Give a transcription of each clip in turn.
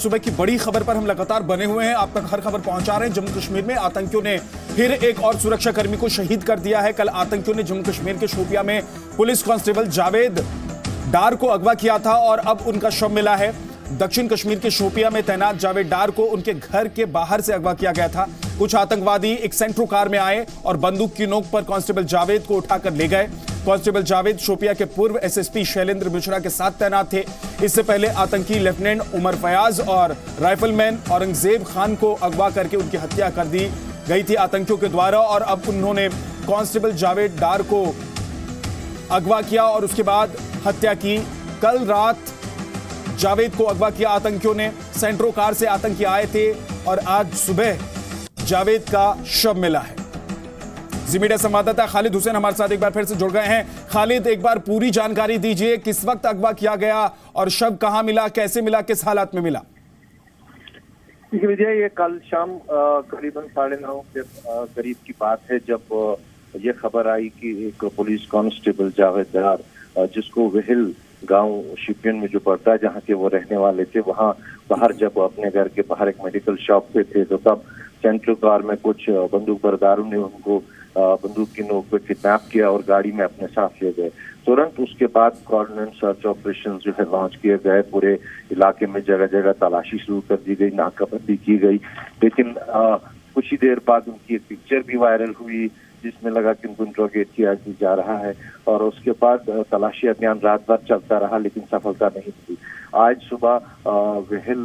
सुबह की बड़ी खबर पर हम लगातार बने हुए हैं। आप तक हर खबर पहुँचा रहे हैं। जम्मू कश्मीर में आतंकियों ने फिर एक और सुरक्षा कर्मी को शहीद कर दिया है। कल आतंकियों ने जम्मू कश्मीर के शोपिया में पुलिस कांस्टेबल जावेद डार को अगवा किया था और अब उनका शव मिला है। दक्षिण कश्मीर के शोपिया में तैनात जावेद डार को उनके घर के बाहर से अगवा किया गया था। कुछ आतंकवादी एक सेंट्रो कार में आए और बंदूक की नोक पर कांस्टेबल जावेद को उठाकर ले गए। कांस्टेबल जावेद शोपिया के पूर्व एसएसपी शैलेंद्र मिश्रा के साथ तैनात थे। इससे पहले आतंकी लेफ्टिनेंट उमर फयाज और राइफलमैन औरंगज़ेब खान को अगवा करके उनकी हत्या कर दी गई थी आतंकियों के द्वारा और अब उन्होंने कांस्टेबल जावेद डार को अगवा किया और उसके बाद हत्या की। कल रात जावेद को अगवा किया आतंकियों ने। सेंट्रो कार से आतंकी आए थे और आज सुबह जावेद का शव मिला है। जी मीडिया संवाददाता खालिद हुसैन हमारे साथ एक बार फिर से जुड़ गए हैं। खालिद, एक बार पूरी जानकारी दीजिए, किस वक्त अगवा किया गया और शव कहाँ मिला, कैसे मिला, किस हालात में मिला? विजय ये कल शाम करीबन साढ़े नौ के करीब की बात है, जब ये खबर आई कि एक पुलिस कांस्टेबल जावेद जावेदार जिसको वेहिल गाँव शिपियन में जो पड़ता है, जहाँ के वो रहने वाले थे, वहाँ बाहर जब अपने घर के बाहर एक मेडिकल शॉप पे थे तो तब सेंट्रल कार में कुछ बंदूक बरदारों ने उनको बंदूक की नोक पर किडनैप किया और गाड़ी में अपने साथ ले गए। तुरंत उसके बाद कोऑर्डिनेट सर्च ऑपरेशन जो है लॉन्च किए गए। पूरे इलाके में जगह जगह तलाशी शुरू कर दी गई, नाकाबंदी की गई। लेकिन कुछ ही देर बाद उनकी एक पिक्चर भी वायरल हुई, जिसमें लगा कि उनको इंट्रोगेट किया जा रहा है। और उसके बाद तलाशी अभियान रात भर चलता रहा, लेकिन सफलता नहीं मिली। आज सुबह वेहल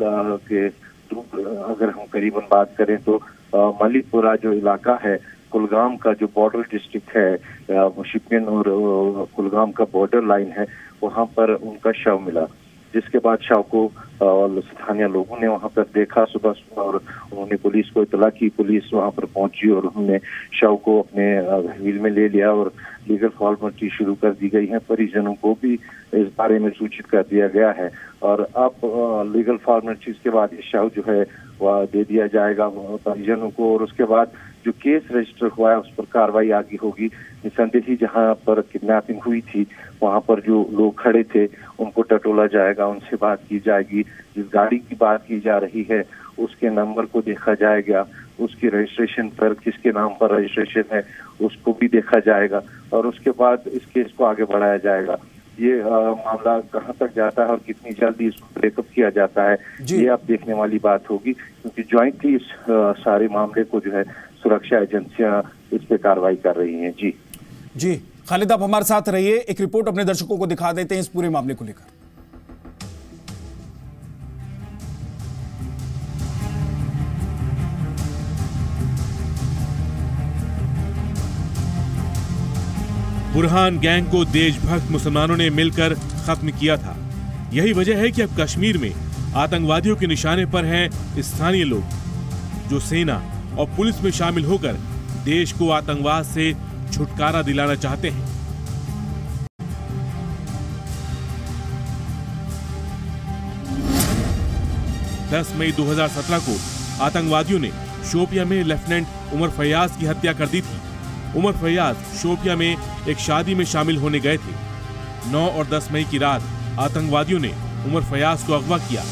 के अगर हम करीबन बात करें तो मलिकपुरा जो इलाका है, कुलगाम का जो बॉर्डर डिस्ट्रिक्ट है शिपियन और कुलगाम का बॉर्डर लाइन है, वहाँ पर उनका शव मिला। जिसके बाद शव को और स्थानीय लोगों ने वहाँ पर देखा सुबह सुबह और उन्होंने पुलिस को इतला की। पुलिस वहाँ पर पहुँची और उन्होंने शव को अपने व्हील में ले लिया और लीगल फॉर्मेलिटी शुरू कर दी गई है। परिजनों को भी इस बारे में सूचित कर दिया गया है। और अब लीगल फॉर्मेलिटीज के बाद ये शव जो है, वह दे दिया जाएगा परिजनों को और उसके बाद जो केस रजिस्टर हुआ है उस पर कार्रवाई आगे होगी। निसंदेही जहाँ पर किडनैपिंग हुई थी वहाँ पर जो लोग खड़े थे उनको टटोला जाएगा उनसे बात की जाएगी। जिस गाड़ी की बात की जा रही है उसके नंबर को देखा जाएगा। उसकी रजिस्ट्रेशन पर किसके नाम पर रजिस्ट्रेशन है उसको भी देखा जाएगा और उसके बाद इस केस को आगे बढ़ाया जाएगा। ये आ, मामला कहाँ तक जाता है और कितनी जल्दी इसको ब्रेकअप किया जाता है ये आप देखने वाली बात होगी क्योंकि ज्वाइंटली इस आ, सारे मामले को जो है सुरक्षा एजेंसियाँ इस पे कार्रवाई कर रही हैं। जी। जी खालिद आप हमारे साथ रहिए। एक रिपोर्ट अपने दर्शकों को दिखा देते हैं इस पूरे मामले को लेकर। बुरहान गैंग को देशभक्त मुसलमानों ने मिलकर खत्म किया था। यही वजह है कि अब कश्मीर में आतंकवादियों के निशाने पर हैं स्थानीय लोग जो सेना और पुलिस में शामिल होकर देश को आतंकवाद से छुटकारा दिलाना चाहते हैं। दस मई 2017 को आतंकवादियों ने शोपिया में लेफ्टिनेंट उमर फयाज की हत्या कर दी थी। उमर फयाज शोपिया में एक शादी में शामिल होने गए थे। 9 और 10 मई की रात आतंकवादियों ने उमर फयाज को अगवा किया।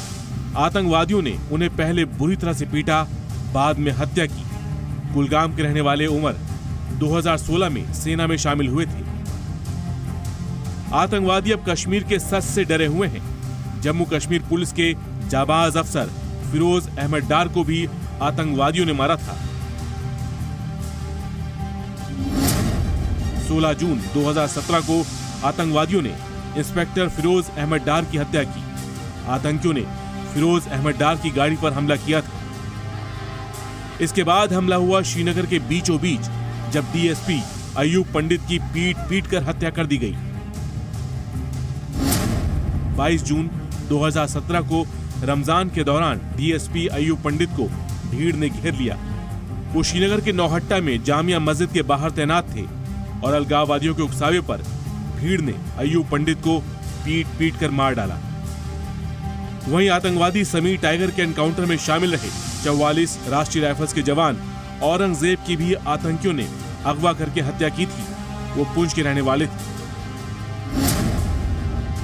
आतंकवादियों ने उन्हें पहले बुरी तरह से पीटा बाद में हत्या की। कुलगाम के रहने वाले उमर 2016 में सेना में शामिल हुए थे। आतंकवादी अब कश्मीर के सच से डरे हुए हैं। जम्मू कश्मीर पुलिस के जाबाज अफसर फिरोज अहमद डार को भी आतंकवादियों ने मारा था। 16 जून 2017 को आतंकवादियों ने इंस्पेक्टर फिरोज अहमद डार की हत्या की। आतंकियों ने फिरोज अहमद डार की गाड़ी पर हमला किया था। इसके बाद हमला हुआ श्रीनगर के बीचों बीच, जब डीएसपी अयूब पंडित की पीट पीट कर हत्या कर दी गई। 22 जून 2017 को रमज़ान के दौरान डीएसपी अयूब पंडित को भीड़ ने घेर लिया। वो श्रीनगर के नौहट्टा में जामिया मस्जिद के बाहर तैनात थे और अलगाववादियों के उकसावे पर भीड़ ने अयूब पंडित को पीट पीट कर मार डाला। वहीं आतंकवादी समीर टाइगर के एनकाउंटर में शामिल रहे। चौवालीस राष्ट्रीय राइफल्स के जवान औरंगज़ेब की भी आतंकियों ने अगवा करके हत्या की थी। वो पुंछ के रहने वाले थे।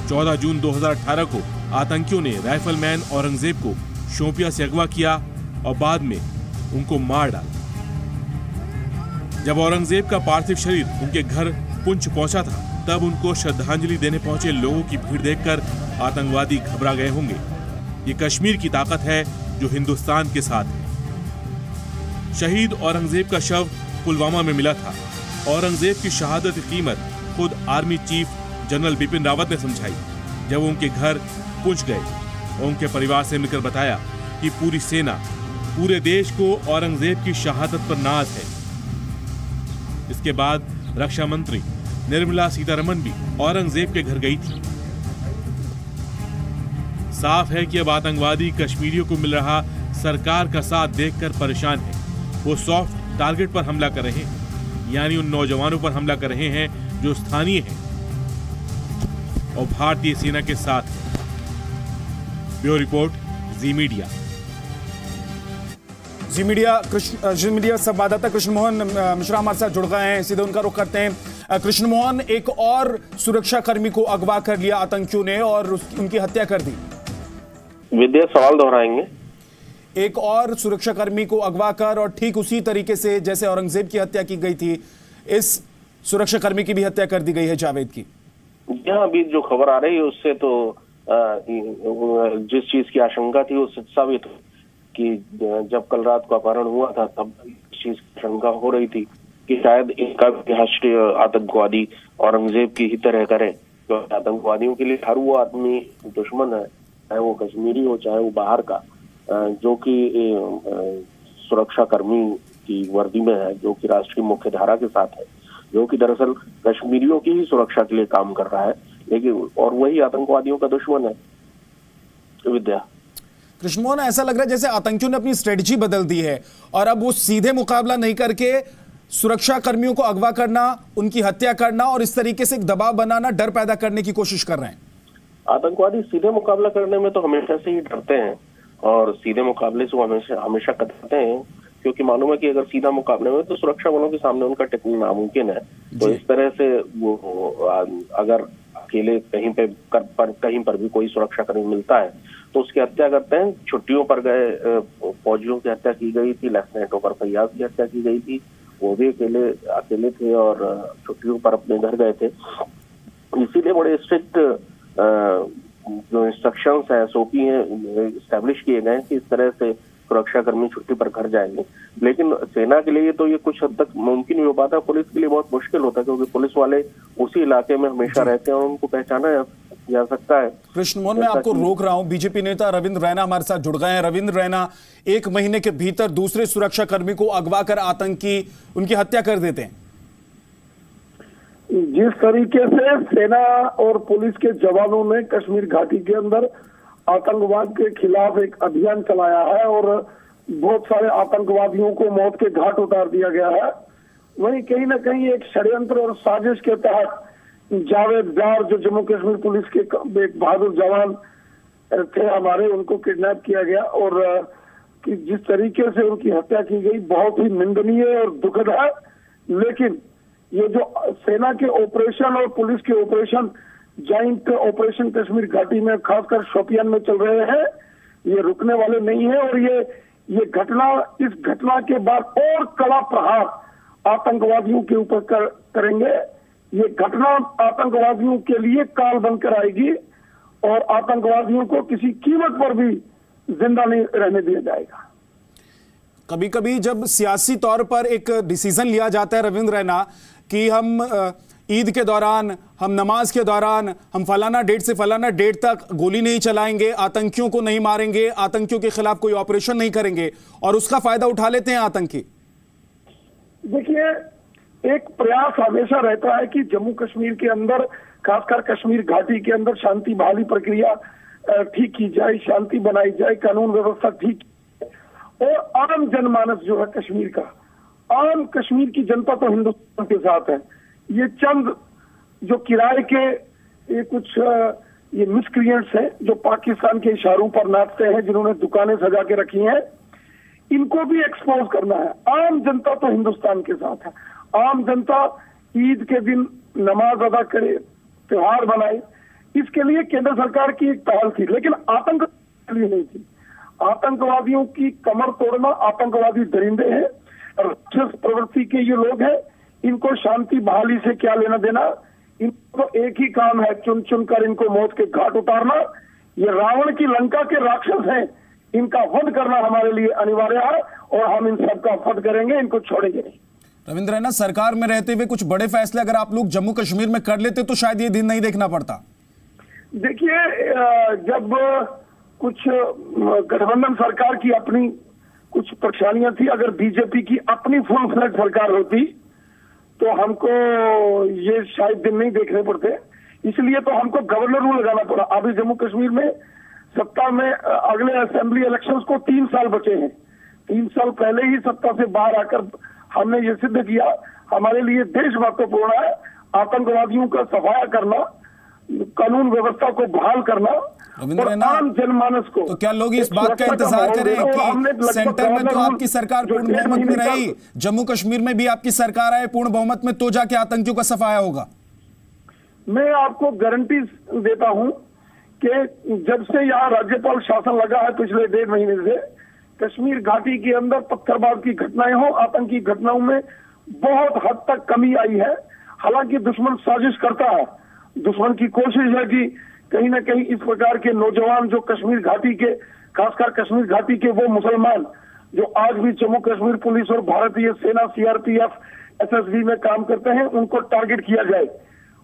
14 जून 2018 को आतंकियों ने राइफलमैन औरंगज़ेब को शोपिया से अगवा किया और बाद में उनको मार डाला। जब औरंगज़ेब का पार्थिव शरीर उनके घर पुंछ पहुँचा था, तब उनको श्रद्धांजलि देने पहुँचे लोगों की भीड़ देखकर आतंकवादी घबरा गए होंगे। ये कश्मीर की ताकत है जो हिंदुस्तान के साथ है। शहीद औरंगज़ेब का शव पुलवामा में मिला था। औरंगज़ेब की शहादत की कीमत खुद army chief general Bipin Rawat ने समझाई। जब उनके घर पहुँच गए, उनके परिवार से मिलकर बताया कि पूरी सेना पूरे देश को औरंगज़ेब की शहादत पर नाज है। इसके बाद रक्षा मंत्री निर्मला सीतारमन भी औरंगज़ेब के घर गई थी। साफ़ है कि अब आतंकवादी कश्मीरियों को मिल रहा सरकार का साथ देखकर परेशान है। वो सॉफ्ट टारगेट पर हमला कर रहे हैं। यानी उन नौजवानों पर हमला कर रहे हैं जो स्थानीय हैं और भारतीय सेना के साथ bureau report, Zee media. Zee media, Krishna media संवाददाता कृष्ण मोहन मिश्रा हमारे साथ जुड़ गए हैं। सीधे उनका रुख करते हैं। कृष्ण मोहन एक और सुरक्षा कर्मी को अगवा कर लिया आतंकियों ने और उनकी हत्या कर दी। विद्या सवाल दोहराएँगे। एक और सुरक्षा कर्मी को अगवा कर और ठीक उसी तरीके से जैसे औरंगज़ेब की हत्या की गई थी इस सुरक्षा कर्मी की भी हत्या कर दी गई है जावेद की। यहाँ अभी जो खबर आ रही है उससे तो जिस चीज़ की आशंका थी उससे साबित कि जब कल रात को अपहरण हुआ था तब इस चीज़ की आशंका हो रही थी कि शायद इनका भी राष्ट्रीय आतंकवादी औरंगज़ेब की ही तरह करे क्योंकि आतंकवादियों के लिए हर वो आदमी दुश्मन है। चाहे वो कश्मीरी हो, चाहे वो बाहर का जो कि सुरक्षा कर्मी की वर्दी में है, जो कि राष्ट्र की मुख्य धारा के साथ है, जो कि दरअसल कश्मीरियों की ही सुरक्षा के लिए काम कर रहा है, लेकिन, और वही आतंकवादियों का दुश्मन है। विद्या। कृष्ण मोहन, ऐसा लग रहा है जैसे आतंकियों ने अपनी स्ट्रेटजी बदल दी है, और अब वो सीधे मुकाबला नहीं करके सुरक्षा कर्मियों को अगवा करना, उनकी हत्या करना, और इस तरीके से एक दबाव बनाना, डर पैदा करने की कोशिश कर रहे हैं। आतंकवादी सीधे मुकाबला करने में तो हमेशा से ही डरते हैं और सीधे मुकाबले से वो हमेशा हमेशा कतराते हैं क्योंकि मालूम है कि अगर सीधा मुकाबले में तो सुरक्षा बलों के सामने उनका टिकना नामुमकिन है। तो इस तरह से वो अगर अकेले कहीं पे कर, पर कहीं पर भी कोई सुरक्षा कर्मी मिलता है तो उसकी हत्या करते हैं। छुट्टियों पर गए फौजियों की हत्या की गई थी लेफ्टिनेंट ओपर फैयाज की हत्या की गई थी वो भी अकेले अकेले थे और छुट्टियों पर अपने घर गए थे। इसीलिए बड़े स्ट्रिक्ट जो इंस्ट्रक्शंस है एसओपी है स्टैब्लिश किए गए हैं कि इस तरह से सुरक्षा कर्मी छुट्टी पर घर जाएँगे। लेकिन सेना के लिए तो ये कुछ हद तक मुमकिन ही हो पाता। पुलिस के लिए बहुत मुश्किल होता है क्योंकि पुलिस वाले उसी इलाके में हमेशा रहते हैं और उनको पहचाना जा, जा सकता है। कृष्ण मोहन मैं आपको रोक रहा हूँ। बीजेपी नेता रविंद्र रैना हमारे साथ जुड़ गए हैं। रविंद्र रैना एक महीने के भीतर दूसरे सुरक्षा कर्मी को अगवा कर आतंकी उनकी हत्या कर देते हैं। जिस तरीके से सेना और पुलिस के जवानों ने कश्मीर घाटी के अंदर आतंकवाद के खिलाफ एक अभियान चलाया है और बहुत सारे आतंकवादियों को मौत के घाट उतार दिया गया है। वहीं कहीं ना कहीं एक षड्यंत्र और साजिश के तहत जावेद जार जो जम्मू कश्मीर पुलिस के एक बहादुर जवान थे हमारे, उनको किडनैप किया गया और कि जिस तरीके से उनकी हत्या की गई, बहुत ही निंदनीय और दुखद है। लेकिन ये जो सेना के ऑपरेशन और पुलिस के ऑपरेशन जॉइंट ऑपरेशन कश्मीर घाटी में खासकर शोपियान में चल रहे हैं ये रुकने वाले नहीं है और ये ये घटना इस घटना के बाद और कड़ा प्रहार आतंकवादियों के ऊपर कर, करेंगे। ये घटना आतंकवादियों के लिए काल बनकर आएगी और आतंकवादियों को किसी कीमत पर भी ज़िंदा नहीं रहने दिया जाएगा। कभी कभी जब सियासी तौर पर एक डिसीज़न लिया जाता है रविंद्र रैना कि हम ईद के दौरान, हम नमाज़ के दौरान, हम फलाना डेट से फलाना डेट तक गोली नहीं चलाएँगे, आतंकियों को नहीं मारेंगे, आतंकियों के खिलाफ कोई ऑपरेशन नहीं करेंगे और उसका फ़ायदा उठा लेते हैं आतंकी। देखिए, एक प्रयास हमेशा रहता है कि जम्मू कश्मीर के अंदर, खासकर कश्मीर घाटी के अंदर शांति बहाली प्रक्रिया ठीक की जाए, शांति बनाई जाए, कानून व्यवस्था ठीक और आम जनमानस जो है कश्मीर का आम कश्मीर की जनता तो हिंदुस्तान के साथ है। ये चंद जो किराए के, ये कुछ ये मिसक्रिएंट्स हैं, जो पाकिस्तान के इशारों पर नाचते हैं, जिन्होंने दुकानें सजा के रखी हैं, इनको भी एक्सपोज करना है। आम जनता तो हिंदुस्तान के साथ है। आम जनता ईद के दिन नमाज़ अदा करे, त्योहार बनाए इसके लिए केंद्र सरकार की एक पहल थी, लेकिन आतंक के लिए नहीं थी। आतंकवादियों की कमर तोड़ना, आतंकवादी दरिंदे हैं राक्षस प्रवृत्ति के ये लोग हैं इनको शांति बहाली से क्या लेना देना? इनको एक ही काम है चुन चुन कर इनको मौत के घाट उतारना। ये रावण की लंका के राक्षस हैं इनका वध करना हमारे लिए अनिवार्य है और हम इन सबका वध करेंगे इनको छोड़ेंगे नहीं। रविंद्र रैना सरकार में रहते हुए कुछ बड़े फैसले अगर आप लोग जम्मू कश्मीर में कर लेते तो शायद ये दिन नहीं देखना पड़ता। देखिए जब कुछ गठबंधन सरकार की अपनी कुछ परेशानियाँ थी। अगर बीजेपी की अपनी फुल फ्लैट सरकार होती तो हमको ये शायद दिन नहीं देखने पड़ते। इसलिए तो हमको गवर्नर रूल लगाना पड़ा। अभी जम्मू कश्मीर में सत्ता में अगले असेंबली इलेक्शंस को तीन साल बचे हैं। तीन साल पहले ही सत्ता से बाहर आकर हमने ये सिद्ध किया, हमारे लिए देश महत्वपूर्ण है आतंकवादियों का सफाया करना। कानून व्यवस्था को बहाल करना और आम जनमानस को तो क्या लोग इस बात का इंतज़ार करें और हमने कि सेंटर में तो आपकी सरकार पूर्ण बहुमत में रही। जम्मू कश्मीर में भी आपकी सरकार आए पूर्ण बहुमत में तो जाके आतंकियों का सफाया होगा। मैं आपको गारंटी देता हूँ कि जब से यहाँ राज्यपाल शासन लगा है पिछले डेढ़ महीने से कश्मीर घाटी के अंदर पत्थरबाज की घटनाएँ हो आतंकी घटनाओं में बहुत हद तक कमी आई है। हालाँकि दुश्मन साजिश करता है दुश्मन की कोशिश है कि कहीं ना कहीं इस प्रकार के नौजवान जो कश्मीर घाटी के, खासकर कश्मीर घाटी के वो मुसलमान जो आज भी जम्मू कश्मीर पुलिस और भारतीय सेना सीआरपीएफ एसएसबी में काम करते हैं, उनको टारगेट किया जाए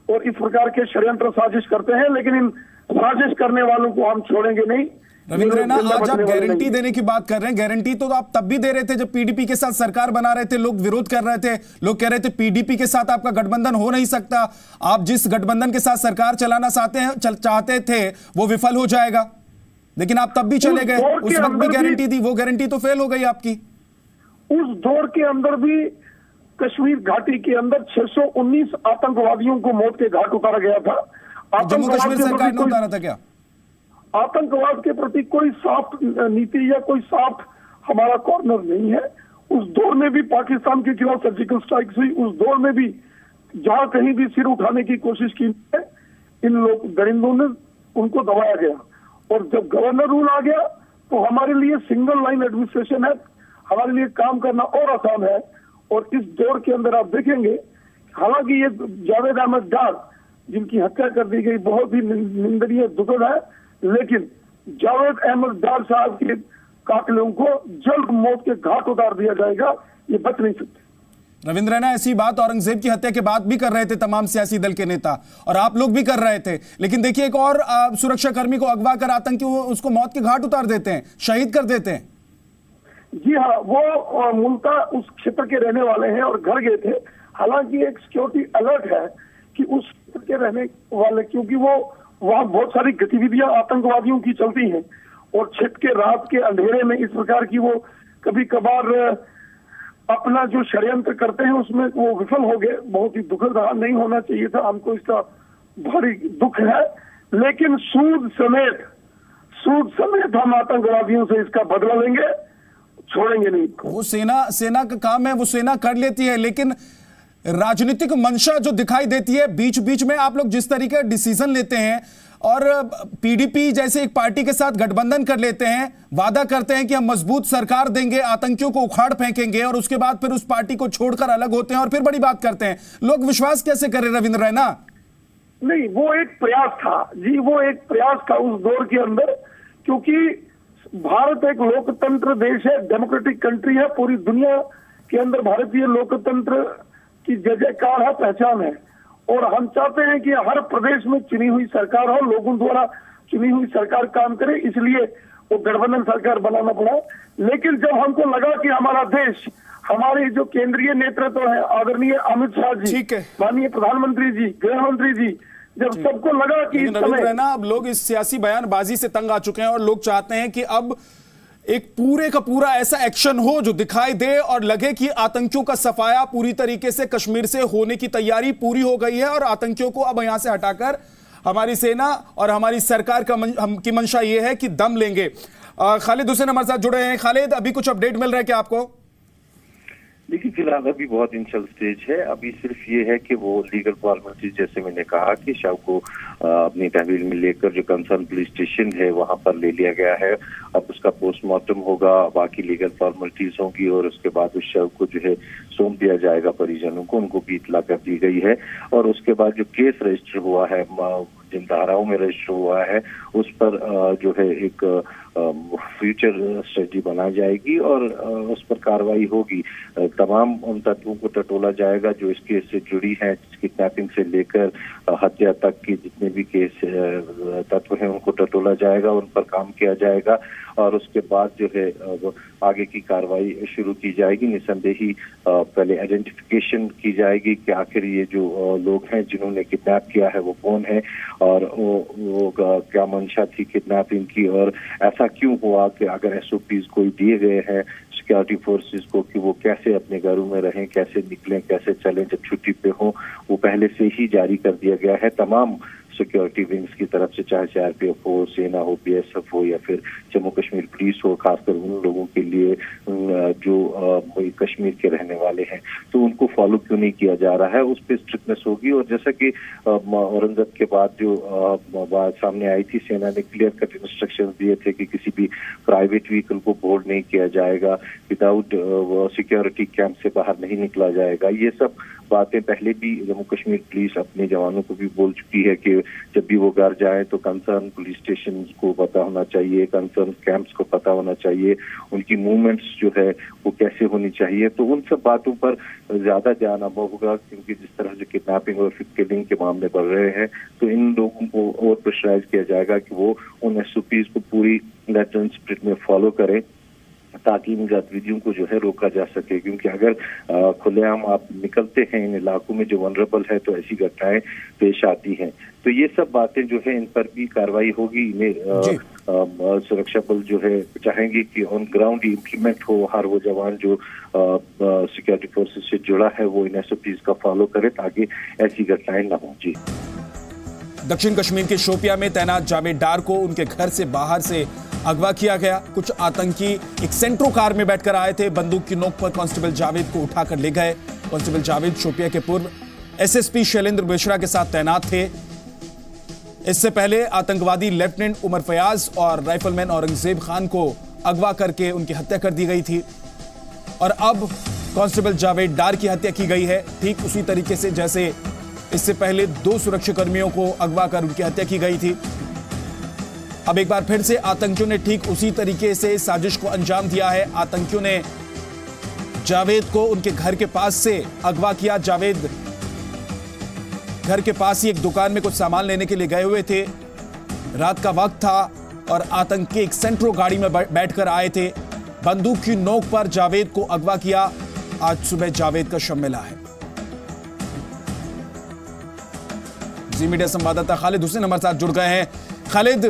और इस प्रकार के षड्यंत्र साजिश करते हैं, लेकिन इन साजिश करने वालों को हम छोड़ेंगे नहीं। रविंद्र रैना आज आप गारंटी देने की बात कर रहे हैं। गारंटी तो आप तब भी दे रहे थे जब पीडीपी के साथ सरकार बना रहे थे लोग विरोध कर रहे थे। लोग कह रहे थे पीडीपी के साथ आपका गठबंधन हो नहीं सकता। आप जिस गठबंधन के साथ सरकार चलाना चाहते हैं चल, चाहते थे वो विफल हो जाएगा। लेकिन आप तब भी चले गए। उस वक्त भी गारंटी दी वो गारंटी तो फेल हो गई आपकी। उस दौर के अंदर भी कश्मीर घाटी के अंदर 619 आतंकवादियों को मौत के घाट उतारा गया था। जम्मू कश्मीर सरकार ने उतारा था क्या? आतंकवाद के प्रति कोई सॉफ्ट नीति या कोई सॉफ्ट हमारा कॉर्नर नहीं है। उस दौर में भी पाकिस्तान के खिलाफ सर्जिकल स्ट्राइक हुई। उस दौर में भी जहाँ कहीं भी सिर उठाने की कोशिश की है, इन लोग दरिंदों ने उनको दबाया गया। और जब गवर्नर रूल आ गया तो हमारे लिए सिंगल लाइन एडमिनिस्ट्रेशन है। हमारे लिए काम करना और आसान है। और इस दौर के अंदर आप देखेंगे, हालाँकि ये जावेद अहमद डार, जिनकी हत्या कर दी गई, बहुत ही निंदनीय दुखद है। लेकिन जावेद अहमद डार साहब के कातिलों को जल्द मौत के घाट उतार दिया जाएगा ये बच नहीं सकते। रविंद्र रैना ऐसी बात औरंगज़ेब की हत्या के बाद भी कर रहे थे तमाम सियासी दल के नेता और आप लोग भी कर रहे थे। लेकिन देखिए एक और आ, सुरक्षा कर्मी को अगवा कर आतंकी वो उसको मौत के घाट उतार देते हैं शहीद कर देते हैं। जी हाँ वो मूलतः उस क्षेत्र के रहने वाले हैं और घर गए थे। हालाँकि एक सिक्योरिटी अलर्ट है कि उस क्षेत्र के रहने वाले क्योंकि वो वहाँ बहुत सारी गतिविधियाँ आतंकवादियों की चलती हैं और छिप के रात के अंधेरे में इस प्रकार की वो कभी कभार अपना जो षड्यंत्र करते हैं उसमें वो विफल हो गए। बहुत ही दुखद रहा नहीं होना चाहिए था। हमको इसका भारी दुख है। लेकिन सूद समेत सूद समेत हम आतंकवादियों से इसका बदला लेंगे, छोड़ेंगे नहीं। वो सेना सेना का काम है, वो सेना कर लेती है, लेकिन राजनीतिक मंशा जो दिखाई देती है बीच बीच में आप लोग जिस तरीके डिसीज़न लेते हैं और पीडीपी जैसे एक पार्टी के साथ गठबंधन कर लेते हैं, वादा करते हैं कि हम मज़बूत सरकार देंगे, आतंकियों को उखाड़ फेंकेंगे और उसके बाद फिर उस पार्टी को छोड़कर अलग होते हैं और फिर बड़ी बात करते हैं। लोग विश्वास कैसे करें रविंद्र रैना? नहीं, वो एक प्रयास था। जी, वो एक प्रयास था उस दौर के अंदर, क्योंकि भारत एक लोकतंत्र देश है, डेमोक्रेटिक कंट्री है, पूरी दुनिया के अंदर भारतीय लोकतंत्र की जय जयकार है पहचान है। और हम चाहते हैं कि हर प्रदेश में चुनी हुई सरकार हो लोगों द्वारा चुनी हुई सरकार काम करे इसलिए वो गठबंधन सरकार बनाना पड़ा। लेकिन जब हमको लगा कि हमारा देश हमारे जो केंद्रीय नेतृत्व है आदरणीय अमित शाह जी है। माननीय प्रधानमंत्री जी गृह मंत्री जी जब सबको लगा कि इस समय अब लोग इस सियासी बयानबाजी से तंग आ चुके हैं और लोग चाहते हैं कि अब एक पूरे का पूरा ऐसा एक्शन हो जो दिखाई दे और लगे कि आतंकियों का सफाया पूरी तरीके से कश्मीर से होने की तैयारी पूरी हो गई है और आतंकियों को अब यहाँ से हटाकर हमारी सेना और हमारी सरकार का मन, हम, की मंशा यह है कि दम लेंगे। खालिद हुसैन हमारे साथ जुड़े हैं। खालिद अभी कुछ अपडेट मिल रहा है क्या आपको? देखिए, फ़िलहाल अभी बहुत इनिशियल स्टेज है। अभी सिर्फ़ ये है कि वो लीगल फॉर्मेलिटीज जैसे मैंने कहा कि शव को अपनी तहवील में लेकर जो कंसर्न पुलिस स्टेशन है, वहाँ पर ले लिया गया है। अब उसका पोस्टमार्टम होगा, बाकी लीगल फॉर्मेलिटीज होंगी और उसके बाद उस शव को जो है सौंप दिया जाएगा परिजनों को, उनको भी इतला कर दी गई है। और उसके बाद जो केस रजिस्टर हुआ है जिन धाराओं में रजिस्टर हुआ है, उस पर जो है एक फ्यूचर स्ट्रेटी बनाई जाएगी और उस पर कार्रवाई होगी। तमाम उन तत्वों को टटोला जाएगा जो इस केस से जुड़ी है किडनैपिंग से लेकर हत्या तक के जितने भी केस तत्व हैं, उनको टटोला जाएगा, उन पर काम किया जाएगा। और उसके बाद जो है आगे की कार्रवाई शुरू की जाएगी। निसंदेह पहले आइडेंटिफिकेशन की जाएगी कि आखिर ये जो लोग हैं जिन्होंने किडनैप किया है वो कौन है और वो, वो क्या मंशा थी किडनैपिंग की और ऐसा क्यों हुआ कि अगर एस कोई दिए गए हैं सिक्योरिटी फोर्सेस को कि वो कैसे अपने घरों में रहें कैसे निकलें कैसे चलें जब छुट्टी पे हों वो पहले से ही जारी कर दिया गया है। तमाम सिक्योरिटी विंग्स की तरफ़ से, चाहे सीआरपीएफ हो, सेना हो बीएसएफ हो, या फिर जम्मू कश्मीर पुलिस हो, खासकर उन लोगों के लिए जो कश्मीर के रहने वाले हैं। तो उनको फॉलो क्यों नहीं किया जा रहा है? उस पर स्ट्रिक्टनेस होगी। और जैसा कि औरंगज़ेब के बाद जो बात सामने आई थी, सेना ने क्लियर कट इंस्ट्रक्शन दिए थे कि किसी भी प्राइवेट व्हीकल को बोर्ड नहीं किया जाएगा। विदाउट सिक्योरिटी कैंप से बाहर नहीं निकला जाएगा। ये सब बातें पहले भी जम्मू कश्मीर पुलिस अपने जवानों को भी बोल चुकी है कि जब भी वो घर जाए तो कंसर्न पुलिस स्टेशन को पता होना चाहिए कंसर्न कैंप्स को पता होना चाहिए, उनकी मूवमेंट्स जो है वो कैसे होनी चाहिए। तो उन सब बातों पर ज़्यादा ध्यान अब होगा क्योंकि जिस तरह से किडनैपिंग और किलिंग के मामले बढ़ रहे हैं तो इन लोगों को और प्रेशराइज किया जाएगा कि वो उन एस को पूरी लेटन स्प्रिट में फॉलो करें। ताकि इन गतिविधियों को जो है रोका जा सके क्योंकि अगर खुलेआम आप निकलते हैं इन इलाकों में जो वनरेबल है तो ऐसी घटनाएँ पेश आती हैं। तो ये सब बातें जो है इन पर भी कार्रवाई होगी। इन्हें सुरक्षा बल जो है चाहेंगे कि ऑन ग्राउंड इम्प्लीमेंट हो हर वो जवान जो सिक्योरिटी फोर्सेज से जुड़ा है वो इन एस का फॉलो करे ताकि ऐसी घटनाएँ न हो। जी। दक्षिण कश्मीर के शोपिया में तैनात जावेद डार को उनके घर से बाहर से अगवा किया गया। कुछ आतंकी एक सेंट्रो कार में बैठकर आए थे। बंदूक की नोक पर कांस्टेबल जावेद को उठाकर ले गए। कांस्टेबल जावेद शोपिया के पूर्व एसएसपी शैलेंद्र मिश्रा के साथ तैनात थे। इससे पहले आतंकवादी लेफ्टिनेंट उमर फयाज और राइफलमैन औरंगज़ेब खान को अगवा करके उनकी हत्या कर दी गई थी। और अब कांस्टेबल जावेद डार की हत्या की गई है। ठीक उसी तरीके से जैसे इससे पहले दो सुरक्षा कर्मियों को अगवा कर उनकी हत्या की गई थी। अब एक बार फिर से आतंकियों ने ठीक उसी तरीके से साजिश को अंजाम दिया है। आतंकियों ने जावेद को उनके घर के पास से अगवा किया। जावेद घर के पास ही एक दुकान में कुछ सामान लेने के लिए गए हुए थे। रात का वक्त था और आतंकी एक सेंट्रो गाड़ी में बैठकर आए थे। बंदूक की नोक पर जावेद को अगवा किया। आज सुबह जावेद का शव मिला है। जी मीडिया संवाददाता खालिद हुसैन हमारे साथ जुड़ गए हैं। खालिद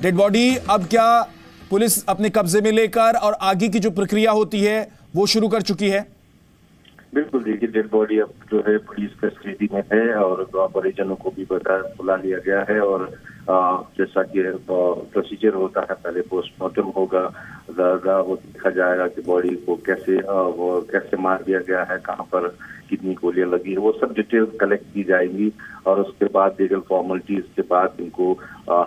डेड बॉडी अब क्या पुलिस अपने कब्जे में लेकर और आगे की जो प्रक्रिया होती है, वो शुरू कर चुकी है? बिल्कुल देखिए डेड बॉडी अब जो है पुलिस कस्टडी में है और परिजनों को भी बता, बुला लिया गया है और जैसा कि प्रोसीजर होता है, पहले पोस्टमार्टम होगा, ज़्यादा वो देखा जाएगा कि बॉडी को कैसे वो कैसे मार दिया गया है, कहाँ पर कितनी गोलियाँ लगी है, वो सब डिटेल कलेक्ट की जाएँगी और उसके बाद लीगल फॉर्मेलिटीज के बाद इनको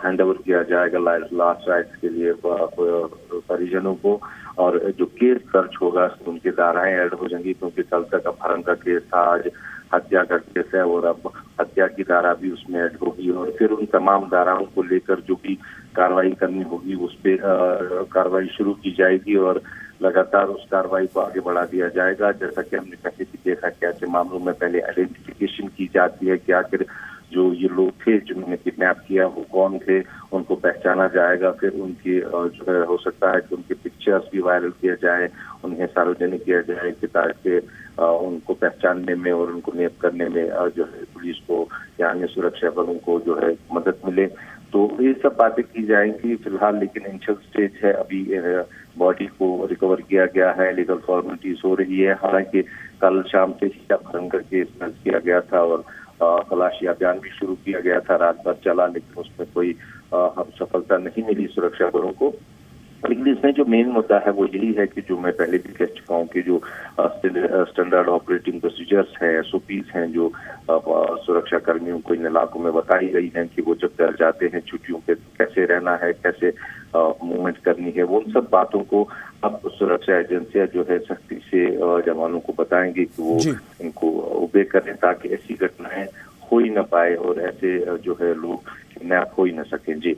हैंड ओवर किया जाएगा लास्ट राइट्स के लिए परिजनों को। और जो केस दर्ज होगा उनके धाराएँ ऐड हो जाएँगी, क्योंकि कल तक अपहरण का केस था, आज हत्या का केस है और अब हत्या की धारा भी उसमें ऐड होगी और फिर उन तमाम धाराओं को लेकर जो भी कार्रवाई करनी होगी, उस पर कार्रवाई शुरू की जाएगी और लगातार उस कार्रवाई को आगे बढ़ा दिया जाएगा। जैसा कि हमने पहले भी देखा कि ऐसे मामलों में पहले आइडेंटिफिकेशन की जाती है कि आखिर जो ये लोग थे, जिन्होंने किडनैप किया, वो कौन थे, उनको पहचाना जाएगा, फिर उनकी जो है, हो सकता है कि उनके पिक्चर्स भी वायरल किया जाए, उन्हें सार्वजनिक किया जाए कि ताकि उनको पहचानने में और उनको नियत करने में जो है, पुलिस को या अन्य सुरक्षा बलों को जो है, मदद मिले। तो ये सब बातें की जाएँगी फ़िलहाल, लेकिन इनिशियल स्टेज है। अभी बॉडी को रिकवर किया गया है लीगल फॉर्मेलिटीज हो रही है। हालाँकि कल शाम से ही अपहरण करके दर्ज किया गया था और तलाशी अभियान भी शुरू किया गया था। रात भर चला, लेकिन उसमें कोई सफलता नहीं मिली सुरक्षा बलों को। लेकिन इसमें जो मेन मुद्दा है, वो यही है कि जो मैं पहले भी कह चुका हूँ कि जो स्टैंडर्ड ऑपरेटिंग प्रोसीजर्स हैं एसओपीज हैं, जो सुरक्षा कर्मियों को इन इलाकों में बताई गई हैं कि वो जब घर जाते हैं छुट्टियों पे कैसे रहना है, कैसे मूवमेंट करनी है, वो उन सब बातों को अब सुरक्षा एजेंसियाँ जो है सख्ती से जवानों को बताएँगे कि वो इनको उबे करें ताकि ऐसी घटनाएँ हो ही ना पाए और ऐसे जो है लोग किडनैप हो ही ना सकें। जी।